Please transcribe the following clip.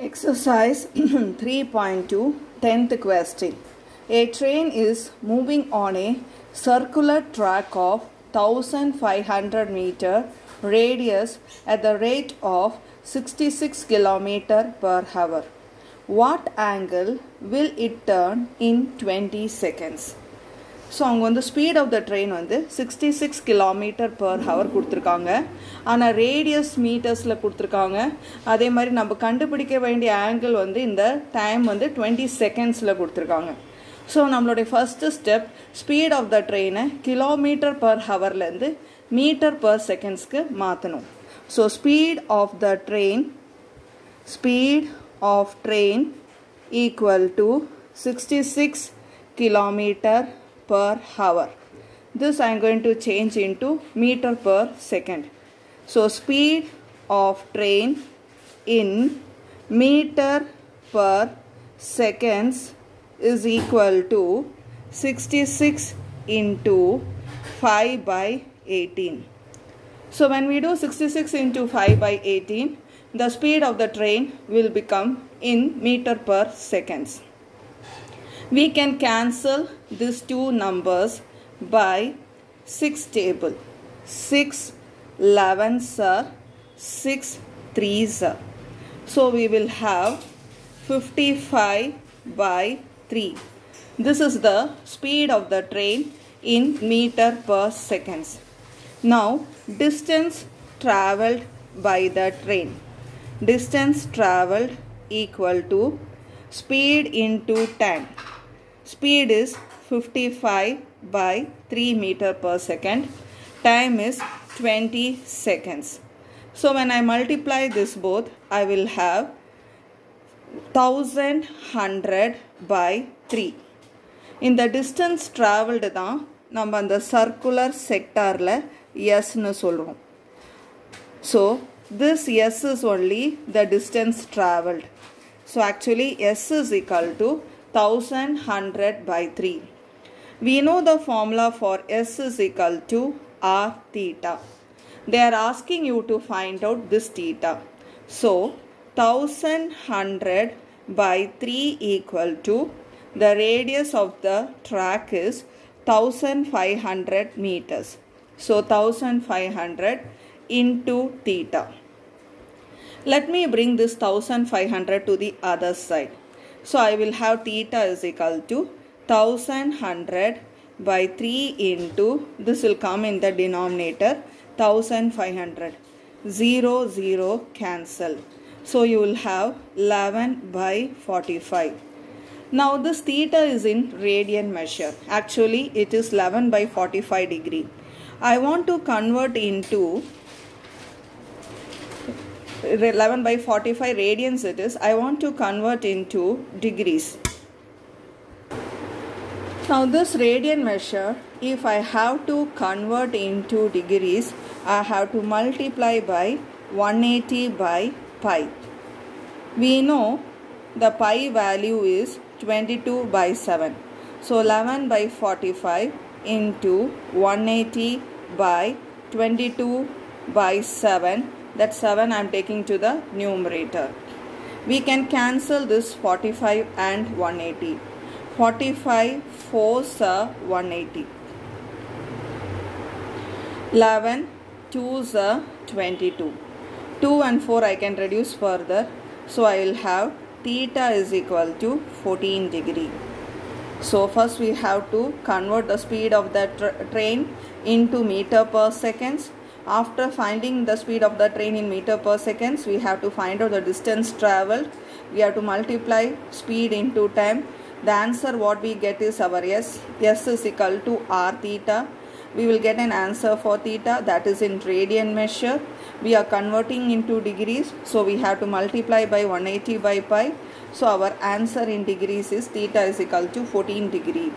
Exercise 3.2 10th question. A train is moving on a circular track of 1500 meter radius at the rate of 66 km per hour. What angle will it turn in 20 seconds? So அவங்க வந்து speed of the train வந்து sixty six kilometre per hour கொடுத்துருக்காங்க ஆனால் radius மீட்டர்ஸில் கொடுத்துருக்காங்க. அதே மாதிரி நம்ம கண்டுபிடிக்க வேண்டிய ஆங்கிள் வந்து இந்த டைம் வந்து டுவெண்ட்டி செகண்ட்ஸில் கொடுத்துருக்காங்க. ஸோ நம்மளுடைய first step speed of the ட்ரெயினை கிலோமீட்டர் பர் ஹவர்லேருந்து மீட்டர் பர் செகண்ட்ஸ்க்கு மாற்றணும் so speed of the train speed of train equal to sixty six kilometre per hour. This I am going to change into meter per second. So speed of train in meter per seconds is equal to 66 into 5 by 18. So when we do 66 into 5 by 18, the speed of the train will become in meter per seconds. We can cancel these two numbers by 6 table. 6 11s are 6 3s are. So we will have 55 by 3. This is the speed of the train in meter per seconds. Now distance traveled by the train. Distance traveled equal to speed into time. Speed is 55 by 3 meter per second. Time is 20 seconds. So when I multiply this both, I will have 1100 by 3. இந்த distance travelled தான் நம்ம அந்த circular செக்டாரில் எஸ்ன்னு சொல்கிறோம் so this S is only the distance travelled so actually S is equal to 1100 by 3. We know the formula for S is equal to R theta. They are asking you to find out this theta. So 1100 by 3 equal to the radius of the track is 1500 meters. So 1500 into theta. Let me bring this 1500 to the other side. So I will have theta is equal to 1100 by 3 into this will come in the denominator 1500 0 0 cancel. So you will have 11 by 45 now this theta is in radian measure. Actually it is 11 by 45 degree. I want to convert into 11 by 45 radians it is I want to convert into degrees. Now this radian measure if I have to convert into degrees I have to multiply by 180 by pi. We know the pi value is 22 by 7 so 11 by 45 into 180 by 22 by 7 that 7 I am taking to the numerator. We can cancel this 45 and 180. 45 4s are 180. 11 2s are 22. 2 and 4 I can reduce further. So I will have theta is equal to 14 degree. So first we have to convert the speed of the tra train into meter per seconds after finding the speed of the train in meter per seconds we have to find out the distance traveled. We have to multiply speed into time. The answer what we get is our s. S is equal to r theta. We will get an answer for theta that is in radian measure. We are converting into degrees so we have to multiply by 180 by pi. So our answer in degrees is theta is equal to 14 degree